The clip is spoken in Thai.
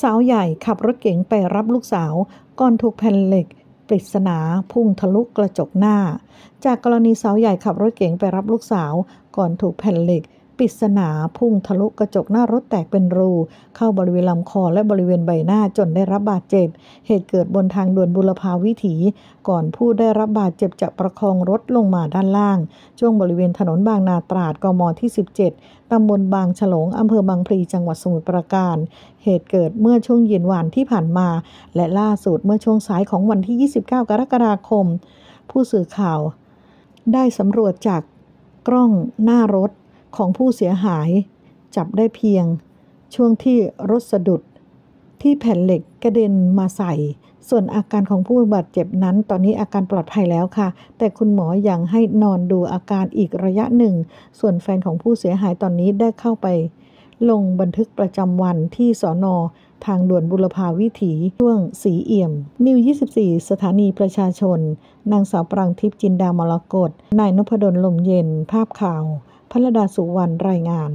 สาวใหญ่ขับรถเก๋งไปรับลูกสาว ก่อนถูกแผ่นเหล็กปริศนาพุ่งทะลุกระจกหน้า จากกรณีสาวใหญ่ขับรถเก๋งไปรับลูกสาว ก่อนถูกแผ่นเหล็ก ปริศนาพุ่งทะลุกระจกหน้ารถแตกเป็นรู เข้าบริเวณลำคอและบริเวณใบหน้าจนได้รับบาดเจ็บ เหตุเกิดบนทางด่วนบุรพาวิถี ก่อนผู้ได้รับบาดเจ็บจะประคองรถลงมาด้านล่าง ช่วงบริเวณถนนบางนาตราดกมที่ 17ตำบลบางฉลงอำเภอบางพลีจังหวัดสมุทรปราการ เหตุเกิดเมื่อช่วงเย็นวานที่ผ่านมา และล่าสุดเมื่อช่วงสายของวันที่ 29 กรกฎาคม ผู้สื่อข่าว ได้สำรวจจากกล้องหน้ารถ ของผู้เสียหาย จับได้เพียง ช่วงที่รถสะดุด ที่แผ่นเหล็กกระเด็นมาใส่ ส่วนอาการของผู้บาดเจ็บนั้น ตอนนี้อาการปลอดภัยแล้วค่ะ แต่คุณหมอยังให้นอนดูอาการอีกระยะหนึ่ง ส่วนแฟนของผู้เสียหายตอนนี้ได้เข้าไป ลงบันทึกประจำวันที่สอนอทางด่วนบุรพาวิถีช่วงสีเอี่ยม นิว 24 สถานีประชาชน นางสาวปรางทิพย์จินดามรกตนายนพดลลมเย็น ภาพข่าว พระดาสุวรรณรายงาน